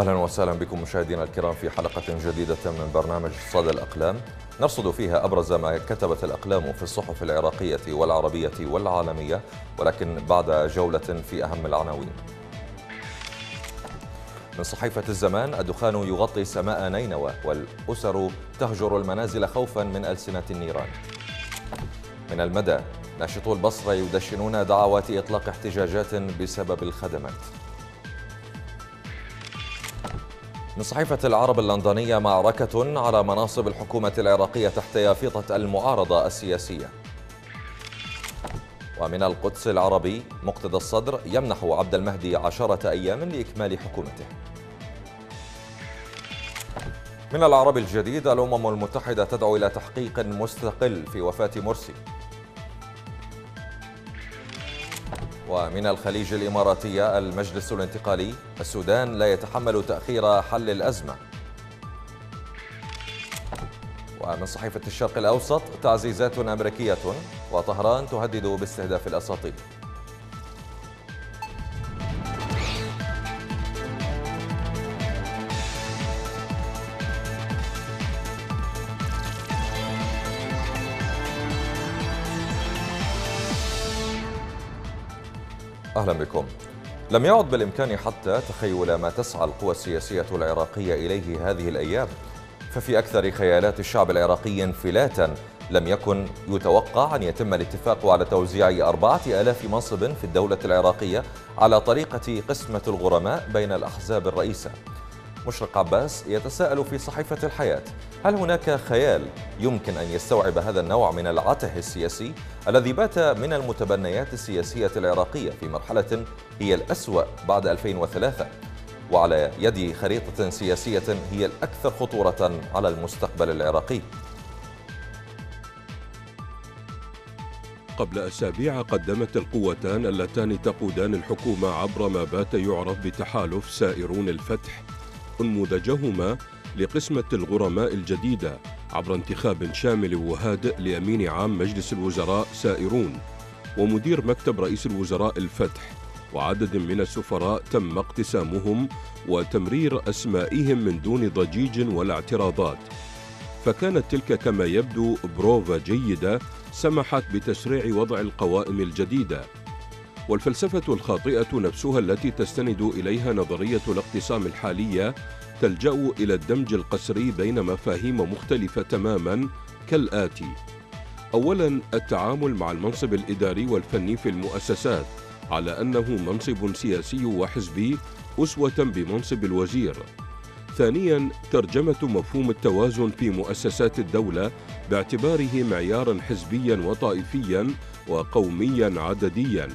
أهلا وسهلا بكم مشاهدينا الكرام في حلقة جديدة من برنامج صدى الأقلام نرصد فيها أبرز ما كتبت الأقلام في الصحف العراقية والعربية والعالمية ولكن بعد جولة في أهم العناوين. من صحيفة الزمان الدخان يغطي سماء نينوى والأسر تهجر المنازل خوفا من ألسنة النيران. من المدى ناشطو البصره يدشنون دعوات إطلاق احتجاجات بسبب الخدمات. من صحيفة العرب اللندنية معركة على مناصب الحكومة العراقية تحت يافطة المعارضة السياسية. ومن القدس العربي مقتدى الصدر يمنح عبد المهدي عشرة أيام لإكمال حكومته. من العرب الجديد الأمم المتحدة تدعو إلى تحقيق مستقل في وفاة مرسي. ومن الخليج الإماراتية المجلس الانتقالي السودان لا يتحمل تأخير حل الأزمة. ومن صحيفة الشرق الأوسط تعزيزات أمريكية وطهران تهدد باستهداف الأساطيل. أهلا بكم. لم يعد بالإمكان حتى تخيل ما تسعى القوى السياسية العراقية إليه هذه الأيام. ففي أكثر خيالات الشعب العراقي انفلاتا لم يكن يتوقع أن يتم الاتفاق على توزيع أربعة آلاف منصب في الدولة العراقية على طريقة قسمة الغرماء بين الأحزاب الرئيسة. مشرق عباس يتساءل في صحيفة الحياة هل هناك خيال يمكن أن يستوعب هذا النوع من العته السياسي الذي بات من المتبنيات السياسية العراقية في مرحلة هي الأسوأ بعد 2003 وعلى يد خريطة سياسية هي الأكثر خطورة على المستقبل العراقي. قبل أسابيع قدمت القوتان اللتان تقودان الحكومة عبر ما بات يعرف بتحالف سائرون الفتح. أنموذجهما لقسمة الغرماء الجديدة عبر انتخاب شامل وهادئ لأمين عام مجلس الوزراء سائرون. ومدير مكتب رئيس الوزراء الفتح. وعدد من السفراء تم اقتسامهم وتمرير أسمائهم من دون ضجيج ولا اعتراضات. فكانت تلك كما يبدو بروفا جيدة سمحت بتسريع وضع القوائم الجديدة. والفلسفة الخاطئة نفسها التي تستند إليها نظرية الاقتسام الحالية تلجأ إلى الدمج القسري بين مفاهيم مختلفة تماما كالآتي: أولاً التعامل مع المنصب الإداري والفني في المؤسسات على أنه منصب سياسي وحزبي أسوة بمنصب الوزير. ثانياً ترجمة مفهوم التوازن في مؤسسات الدولة باعتباره معياراً حزبياً وطائفياً وقومياً عددياً.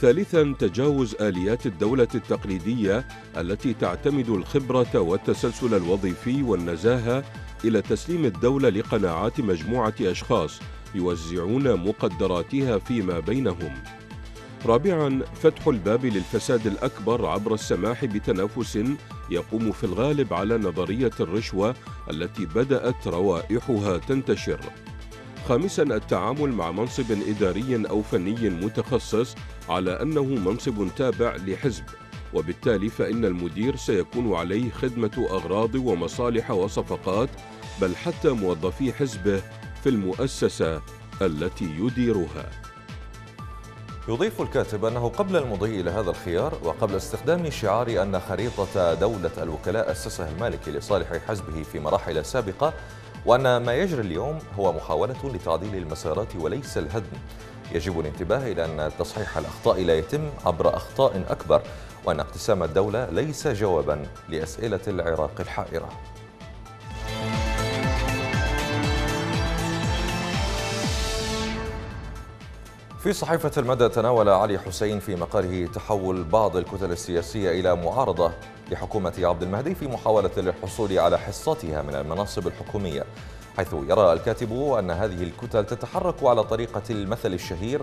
ثالثا تجاوز آليات الدولة التقليدية التي تعتمد الخبرة والتسلسل الوظيفي والنزاهة إلى تسليم الدولة لقناعات مجموعة أشخاص يوزعون مقدراتها فيما بينهم. رابعا فتح الباب للفساد الأكبر عبر السماح بتنافس يقوم في الغالب على نظرية الرشوة التي بدأت روائحها تنتشر. خامسا التعامل مع منصب إداري أو فني متخصص على أنه منصب تابع لحزب. وبالتالي فإن المدير سيكون عليه خدمة أغراض ومصالح وصفقات بل حتى موظفي حزبه في المؤسسة التي يديرها. يضيف الكاتب أنه قبل المضي إلى هذا الخيار وقبل استخدام شعار أن خريطة دولة الوكلاء أسسها المالكي لصالح حزبه في مراحل سابقة وأن ما يجري اليوم هو محاولة لتعديل المسارات وليس الهدم. يجب الانتباه إلى أن تصحيح الأخطاء لا يتم عبر أخطاء أكبر وأن اقتسام الدولة ليس جوابا لأسئلة العراق الحائرة. في صحيفة المدى تناول علي حسين في مقاله تحول بعض الكتل السياسية إلى معارضة لحكومة عبد المهدي في محاولة للحصول على حصتها من المناصب الحكومية حيث يرى الكاتب أن هذه الكتل تتحرك على طريقة المثل الشهير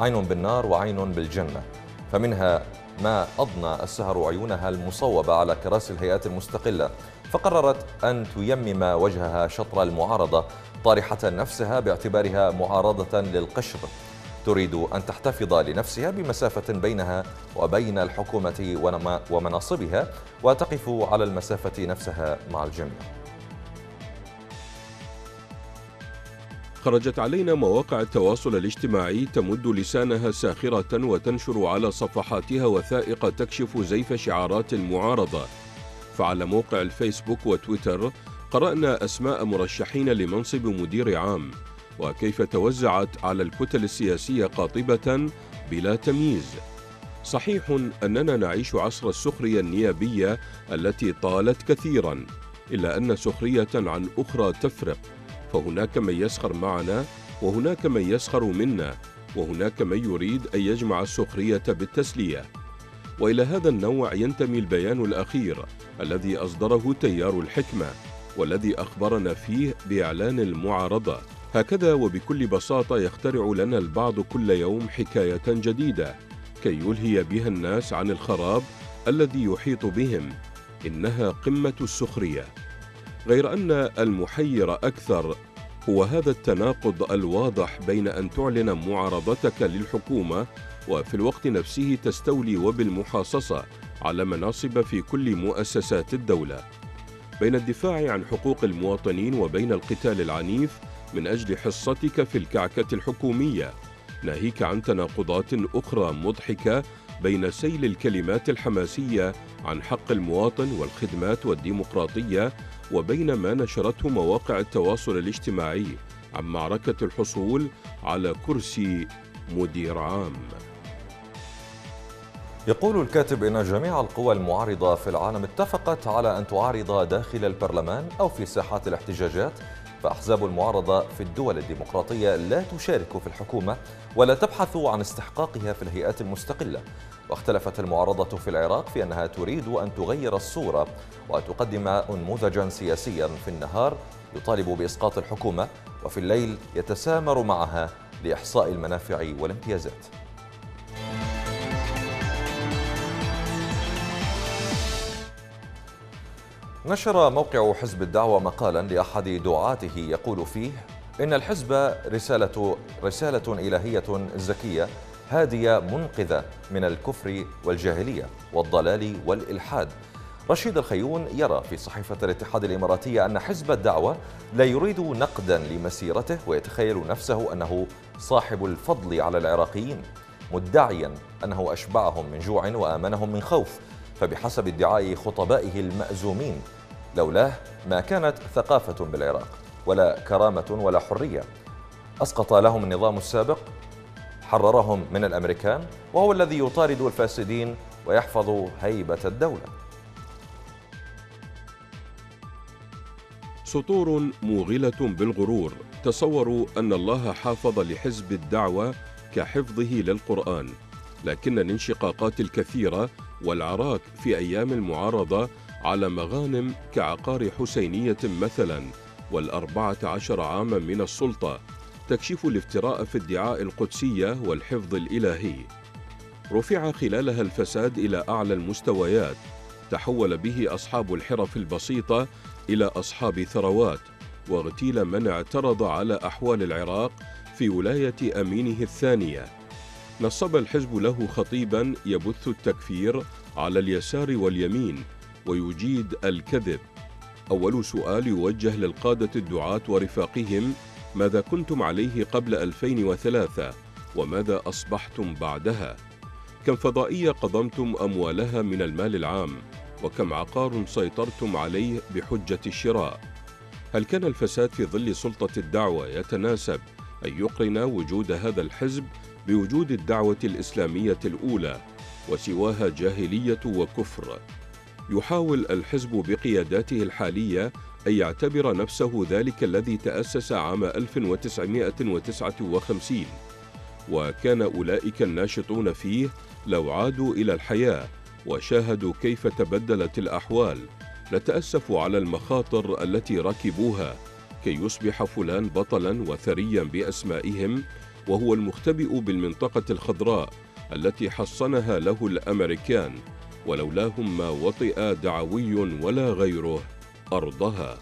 عين بالنار وعين بالجنة فمنها ما أضنى السهر عيونها المصوبة على كراسي الهيئات المستقلة فقررت أن تيمم وجهها شطر المعارضة طارحة نفسها باعتبارها معارضة للقشر. تريد أن تحتفظ لنفسها بمسافة بينها وبين الحكومة ومناصبها وتقف على المسافة نفسها مع الجميع. خرجت علينا مواقع التواصل الاجتماعي تمد لسانها ساخرة وتنشر على صفحاتها وثائق تكشف زيف شعارات المعارضة. فعلى موقع الفيسبوك وتويتر قرأنا أسماء مرشحين لمنصب مدير عام. وكيف توزعت على الكتل السياسية قاطبة بلا تمييز. صحيح أننا نعيش عصر السخرية النيابية التي طالت كثيرا إلا أن سخرية عن أخرى تفرق. فهناك من يسخر معنا وهناك من يسخر منا وهناك من يريد أن يجمع السخرية بالتسلية. وإلى هذا النوع ينتمي البيان الأخير الذي أصدره تيار الحكمة والذي أخبرنا فيه بإعلان المعارضة. هكذا وبكل بساطة يخترع لنا البعض كل يوم حكاية جديدة كي يلهي بها الناس عن الخراب الذي يحيط بهم إنها قمة السخرية. غير أن المحير أكثر هو هذا التناقض الواضح بين أن تعلن معارضتك للحكومة وفي الوقت نفسه تستولي وبالمحاصصة على مناصب في كل مؤسسات الدولة. بين الدفاع عن حقوق المواطنين وبين القتال العنيف من أجل حصتك في الكعكة الحكومية. ناهيك عن تناقضات أخرى مضحكة بين سيل الكلمات الحماسية عن حق المواطن والخدمات والديمقراطية وبين ما نشرته مواقع التواصل الاجتماعي عن معركة الحصول على كرسي مدير عام. يقول الكاتب إن جميع القوى المعارضة في العالم اتفقت على أن تعارض داخل البرلمان أو في ساحات الاحتجاجات فأحزاب المعارضة في الدول الديمقراطية لا تشارك في الحكومة ولا تبحث عن استحقاقها في الهيئات المستقلة. واختلفت المعارضة في العراق في أنها تريد أن تغير الصورة وتقدم أنموذجا سياسيا في النهار يطالب بإسقاط الحكومة وفي الليل يتسامر معها لإحصاء المنافع والامتيازات. نشر موقع حزب الدعوة مقالا لأحد دعاته يقول فيه إن الحزب رسالة رسالة إلهية زكية هادية منقذة من الكفر والجاهلية والضلال والإلحاد. رشيد الخيون يرى في صحيفة الاتحاد الإماراتية أن حزب الدعوة لا يريد نقدا لمسيرته ويتخيل نفسه أنه صاحب الفضل على العراقيين مدعيا أنه أشبعهم من جوع وآمنهم من خوف. فبحسب ادعاء خطبائه المأزومين لولاه ما كانت ثقافة بالعراق ولا كرامة ولا حرية. أسقط لهم النظام السابق حررهم من الأمريكان وهو الذي يطارد الفاسدين ويحفظ هيبة الدولة. سطور موغلة بالغرور. تصوروا أن الله حافظ لحزب الدعوة كحفظه للقرآن لكن الانشقاقات الكثيرة والعراك في أيام المعارضة على مغانم كعقار حسينية مثلا والأربعة عشر عاما من السلطة تكشف الافتراء في ادعاء القدسية والحفظ الإلهي. رفع خلالها الفساد إلى أعلى المستويات تحول به أصحاب الحرف البسيطة إلى أصحاب ثروات واغتيل من اعترض على أحوال العراق في ولاية أمينه الثانية. نصب الحزب له خطيبا يبث التكفير على اليسار واليمين ويجيد الكذب. أول سؤال يوجه للقادة الدعاة ورفاقهم ماذا كنتم عليه قبل 2003 وماذا أصبحتم بعدها؟ كم فضائية قضمتم أموالها من المال العام؟ وكم عقار سيطرتم عليه بحجة الشراء؟ هل كان الفساد في ظل سلطة الدعوة يتناسب أن يقرن وجود هذا الحزب بوجود الدعوة الإسلامية الأولى وسواها جاهلية وكفر؟ يحاول الحزب بقياداته الحالية أن يعتبر نفسه ذلك الذي تأسس عام 1959 وكان أولئك الناشطون فيه لو عادوا إلى الحياة وشاهدوا كيف تبدلت الأحوال. لتأسفوا على المخاطر التي ركبوها كي يصبح فلان بطلا وثريا بأسمائهم وهو المختبئ بالمنطقة الخضراء التي حصنها له الأمريكان. ولولاهم ما وطئ دعوي ولا غيره أرضها.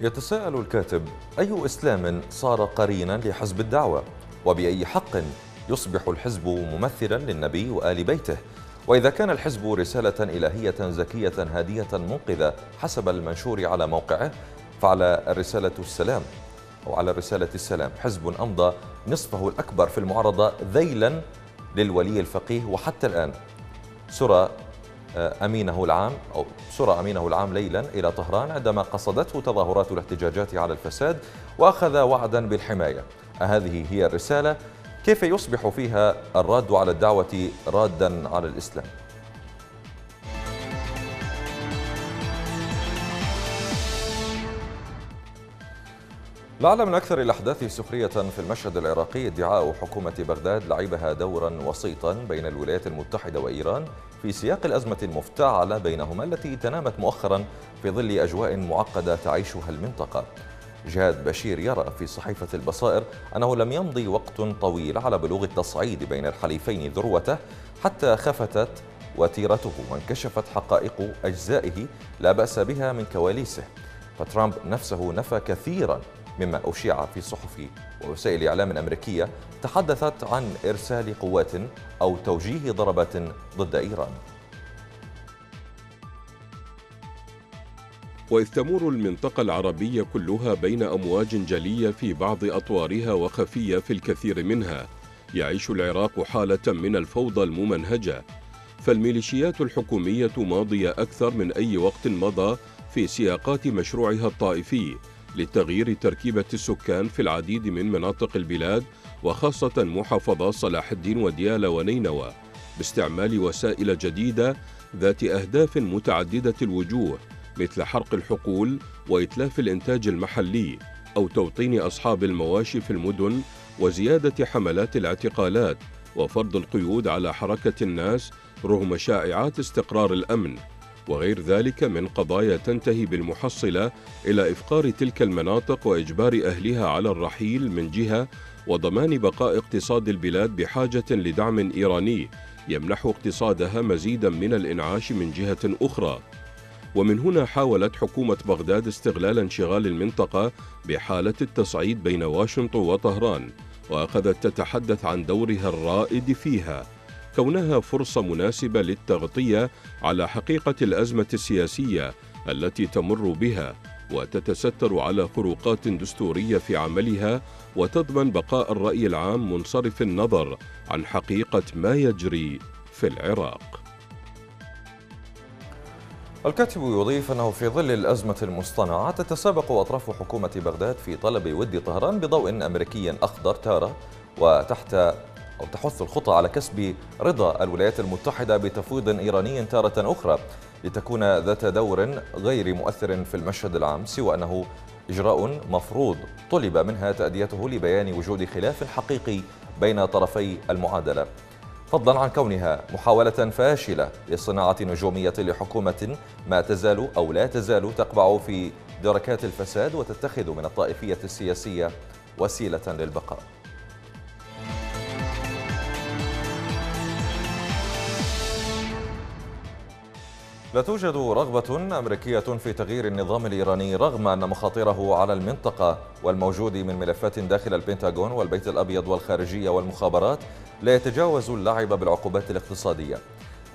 يتساءل الكاتب أي إسلام صار قرينا لحزب الدعوة؟ وبأي حق يصبح الحزب ممثلا للنبي وآل بيته؟ وإذا كان الحزب رسالة إلهية زكية هادية منقذة حسب المنشور على موقعه فعلى الرسالة السلام. أو على الرسالة السلام حزب أمضى نصفه الأكبر في المعارضة ذيلا للولي الفقيه وحتى الآن. سرى آه، أمينه العام أو سرى أمينه العام ليلا إلى طهران عندما قصدته تظاهرات الاحتجاجات على الفساد وأخذ وعدا بالحماية. هذه هي الرسالة كيف يصبح فيها الراد على الدعوة رادا على الإسلام؟ لعل من أكثر الأحداث سخرية في المشهد العراقي ادعاء حكومة بغداد لعبها دورا وسيطا بين الولايات المتحدة وإيران في سياق الأزمة المفتعلة بينهما التي تنامت مؤخرا في ظل أجواء معقدة تعيشها المنطقة. جهاد بشير يرى في صحيفة البصائر أنه لم يمضي وقت طويل على بلوغ التصعيد بين الحليفين ذروته حتى خفتت وتيرته وانكشفت حقائق أجزائه لا بأس بها من كواليسه. فترامب نفسه نفى كثيرا مما أشيع في صحف ووسائل إعلام أمريكية تحدثت عن إرسال قوات أو توجيه ضربات ضد إيران. وإذ تمر المنطقة العربية كلها بين أمواج جلية في بعض أطوارها وخفية في الكثير منها يعيش العراق حالة من الفوضى الممنهجة. فالميليشيات الحكومية ماضية أكثر من أي وقت مضى في سياقات مشروعها الطائفي لتغيير تركيبة السكان في العديد من مناطق البلاد وخاصة محافظات صلاح الدين وديالى ونينوى باستعمال وسائل جديدة ذات أهداف متعددة الوجوه مثل حرق الحقول وإتلاف الإنتاج المحلي أو توطين أصحاب المواشي في المدن وزيادة حملات الاعتقالات وفرض القيود على حركة الناس رغم شائعات استقرار الأمن. وغير ذلك من قضايا تنتهي بالمحصلة إلى إفقار تلك المناطق وإجبار أهلها على الرحيل من جهة وضمان بقاء اقتصاد البلاد بحاجة لدعم إيراني يمنح اقتصادها مزيدا من الإنعاش من جهة أخرى. ومن هنا حاولت حكومة بغداد استغلال انشغال المنطقة بحالة التصعيد بين واشنطن وطهران وأخذت تتحدث عن دورها الرائد فيها. كونها فرصة مناسبة للتغطية على حقيقة الأزمة السياسية التي تمر بها وتتستر على فروقات دستورية في عملها وتضمن بقاء الرأي العام منصرف النظر عن حقيقة ما يجري في العراق. الكاتب يضيف أنه في ظل الأزمة المصطنعة تتسابق أطراف حكومة بغداد في طلب ود طهران بضوء أمريكي أخضر تارة وتحت أو تحث الخطى على كسب رضا الولايات المتحدة بتفويض إيراني تارة أخرى لتكون ذات دور غير مؤثر في المشهد العام سوى أنه إجراء مفروض طلب منها تأديته لبيان وجود خلاف حقيقي بين طرفي المعادلة. فضلا عن كونها محاولة فاشلة لصناعة نجومية لحكومة ما تزال أو لا تزال تقبع في دركات الفساد وتتخذ من الطائفية السياسية وسيلة للبقاء. لا توجد رغبة أمريكية في تغيير النظام الإيراني رغم أن مخاطره على المنطقة والموجود من ملفات داخل البنتاغون والبيت الأبيض والخارجية والمخابرات لا يتجاوز اللعب بالعقوبات الاقتصادية.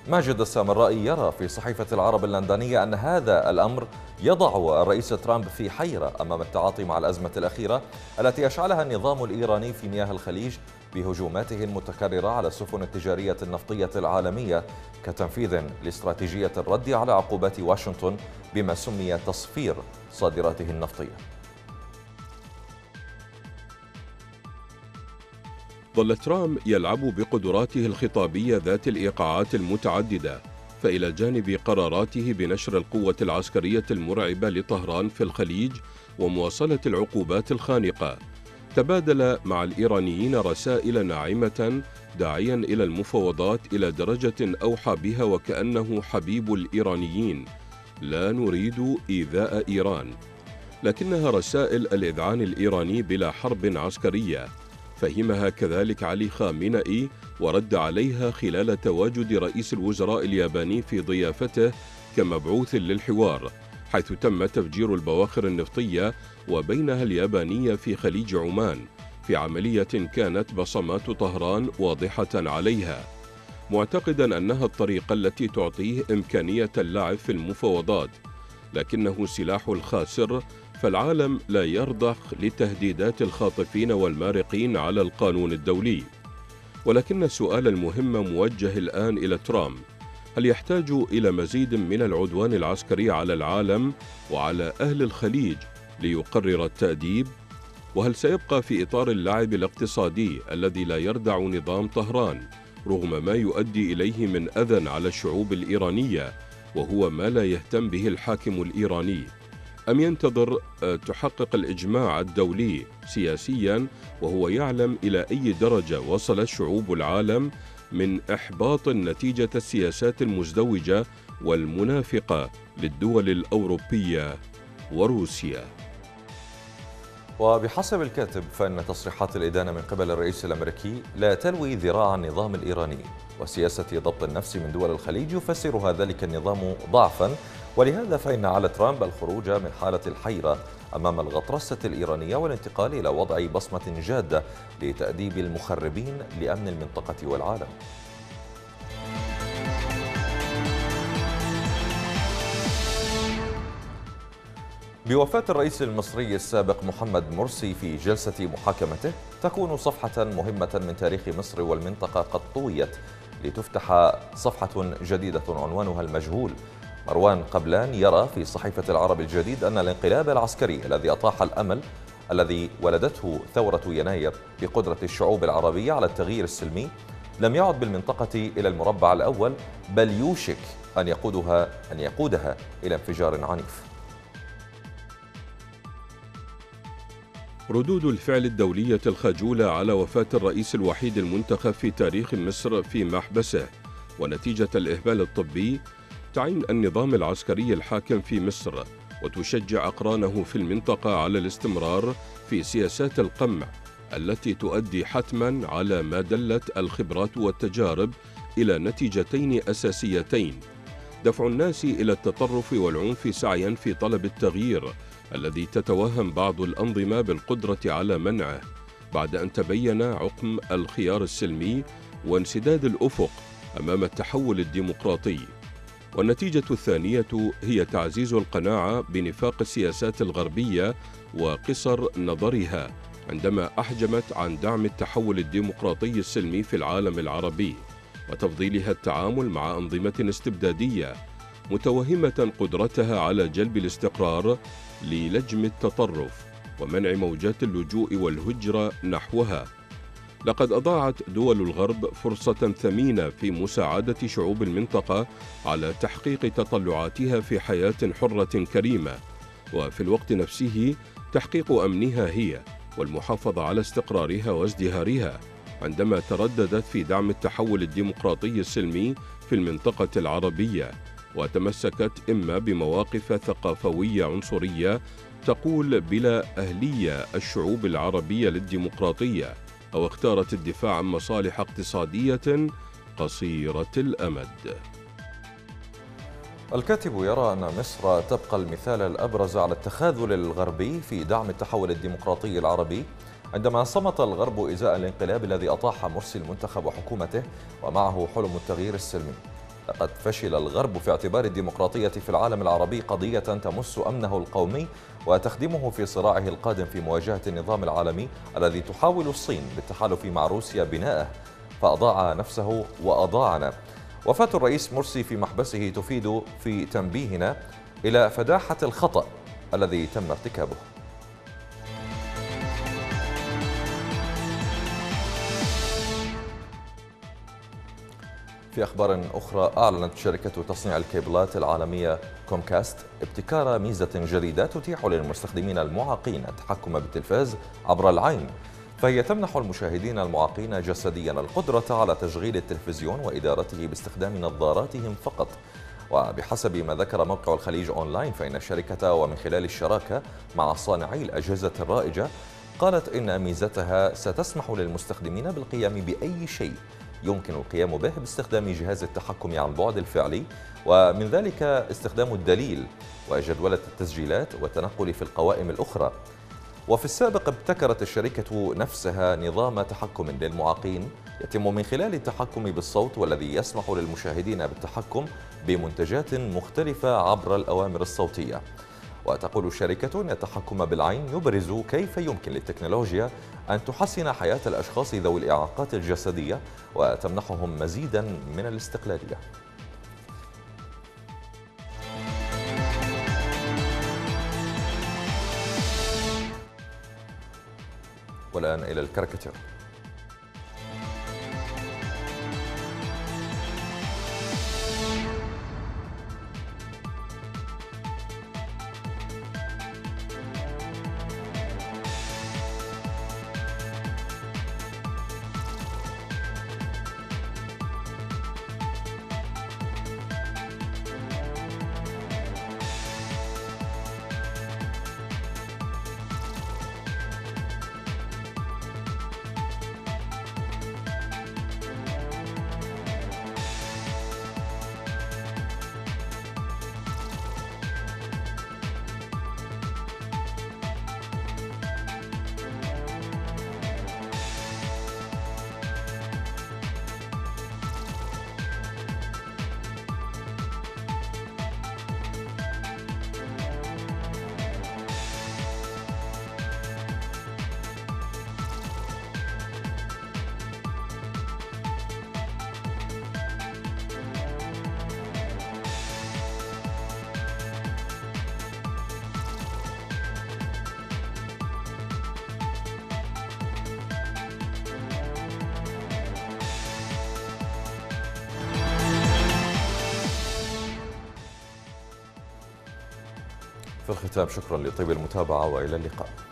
ماجد السامرائي يرى في صحيفة العرب اللندنية أن هذا الأمر يضع الرئيس ترامب في حيرة أمام التعاطي مع الأزمة الأخيرة التي أشعلها النظام الإيراني في مياه الخليج بهجوماته المتكررة على السفن التجارية النفطية العالمية كتنفيذ لاستراتيجية الرد على عقوبات واشنطن بما سمي تصفير صادراته النفطية. ظل ترامب يلعب بقدراته الخطابية ذات الإيقاعات المتعددة فإلى جانب قراراته بنشر القوة العسكرية المرعبة لطهران في الخليج ومواصلة العقوبات الخانقة. تبادل مع الإيرانيين رسائل ناعمة داعيا إلى المفاوضات إلى درجة أوحى بها وكأنه حبيب الإيرانيين. لا نريد إيذاء إيران. لكنها رسائل الإذعان الإيراني بلا حرب عسكرية. فهمها كذلك علي خامنئي ورد عليها خلال تواجد رئيس الوزراء الياباني في ضيافته كمبعوث للحوار. حيث تم تفجير البواخر النفطية وبينها اليابانية في خليج عمان في عملية كانت بصمات طهران واضحة عليها. معتقدا أنها الطريقة التي تعطيه إمكانية اللعب في المفاوضات لكنه سلاح الخاسر فالعالم لا يرضخ لتهديدات الخاطفين والمارقين على القانون الدولي. ولكن السؤال المهم موجه الآن إلى ترامب. هل يحتاج إلى مزيد من العدوان العسكري على العالم وعلى أهل الخليج ليقرر التأديب؟ وهل سيبقى في إطار اللعب الاقتصادي الذي لا يردع نظام طهران رغم ما يؤدي إليه من أذى على الشعوب الإيرانية وهو ما لا يهتم به الحاكم الإيراني أم ينتظر آه، تحقق الإجماع الدولي سياسيا وهو يعلم إلى أي درجة وصلت شعوب العالم من إحباط نتيجة السياسات المزدوجة والمنافقة للدول الأوروبية وروسيا. وبحسب الكاتب فإن تصريحات الإدانة من قبل الرئيس الأمريكي لا تلوي ذراع النظام الإيراني وسياسة ضبط النفس من دول الخليج يفسرها ذلك النظام ضعفا ولهذا فإن على ترامب الخروج من حالة الحيرة أمام الغطرسة الإيرانية والانتقال إلى وضع بصمة جادة لتأديب المخربين لأمن المنطقة والعالم. بوفاة الرئيس المصري السابق محمد مرسي في جلسة محاكمته تكون صفحة مهمة من تاريخ مصر والمنطقة قد طويت لتفتح صفحة جديدة عنوانها المجهول. مروان قبلان يرى في صحيفة العرب الجديد أن الانقلاب العسكري الذي أطاح الأمل الذي ولدته ثورة يناير بقدرة الشعوب العربية على التغيير السلمي لم يعد بالمنطقة إلى المربع الأول بل يوشك أن يقودها أن يقودها إلى انفجار عنيف. ردود الفعل الدولية الخجولة على وفاة الرئيس الوحيد المنتخب في تاريخ مصر في محبسه ونتيجة الإهمال الطبي تعين النظام العسكري الحاكم في مصر وتشجع أقرانه في المنطقة على الاستمرار في سياسات القمع التي تؤدي حتما على ما دلت الخبرات والتجارب إلى نتيجتين أساسيتين دفع الناس إلى التطرف والعنف سعيا في طلب التغيير الذي تتوهم بعض الأنظمة بالقدرة على منعه بعد أن تبين عقم الخيار السلمي وانسداد الأفق أمام التحول الديمقراطي. والنتيجة الثانية هي تعزيز القناعة بنفاق السياسات الغربية وقصر نظرها عندما أحجمت عن دعم التحول الديمقراطي السلمي في العالم العربي وتفضيلها التعامل مع أنظمة استبدادية متوهمة قدرتها على جلب الاستقرار للجم التطرف ومنع موجات اللجوء والهجرة نحوها. لقد أضاعت دول الغرب فرصة ثمينة في مساعدة شعوب المنطقة على تحقيق تطلعاتها في حياة حرة كريمة. وفي الوقت نفسه تحقيق أمنها هي والمحافظة على استقرارها وازدهارها عندما ترددت في دعم التحول الديمقراطي السلمي في المنطقة العربية وتمسكت إما بمواقف ثقافوية عنصرية تقول بلا أهلية الشعوب العربية للديمقراطية. أو اختارت الدفاع عن مصالح اقتصادية قصيرة الأمد. الكاتب يرى أن مصر تبقى المثال الأبرز على التخاذل الغربي في دعم التحول الديمقراطي العربي عندما صمت الغرب إزاء الانقلاب الذي أطاح مرسي المنتخب وحكومته ومعه حلم التغيير السلمي. لقد فشل الغرب في اعتبار الديمقراطية في العالم العربي قضية تمس أمنه القومي وتخدمه في صراعه القادم في مواجهة النظام العالمي الذي تحاول الصين بالتحالف مع روسيا بناءه. فأضاع نفسه وأضاعنا. وفاة الرئيس مرسي في محبسه تفيد في تنبيهنا إلى فداحة الخطأ الذي تم ارتكابه. في أخبار أخرى أعلنت شركة تصنيع الكيبلات العالمية كومكاست ابتكار ميزة جديدة تتيح للمستخدمين المعاقين التحكم بالتلفاز عبر العين. فهي تمنح المشاهدين المعاقين جسديا القدرة على تشغيل التلفزيون وإدارته باستخدام نظراتهم فقط. وبحسب ما ذكر موقع الخليج أونلاين فإن الشركة ومن خلال الشراكة مع صانعي الأجهزة الرائجة قالت إن ميزتها ستسمح للمستخدمين بالقيام بأي شيء. يمكن القيام به باستخدام جهاز التحكم عن بعد الفعلي ومن ذلك استخدام الدليل وجدولة التسجيلات والتنقل في القوائم الأخرى. وفي السابق ابتكرت الشركة نفسها نظام تحكم للمعاقين يتم من خلال التحكم بالصوت والذي يسمح للمشاهدين بالتحكم بمنتجات مختلفة عبر الأوامر الصوتية. وتقول الشركة أن التحكم بالعين يبرز كيف يمكن للتكنولوجيا أن تحسن حياة الأشخاص ذوي الإعاقات الجسدية وتمنحهم مزيدا من الاستقلالية. والآن إلى الكاريكاتير. الختام. شكرا لطيب المتابعة وإلى اللقاء.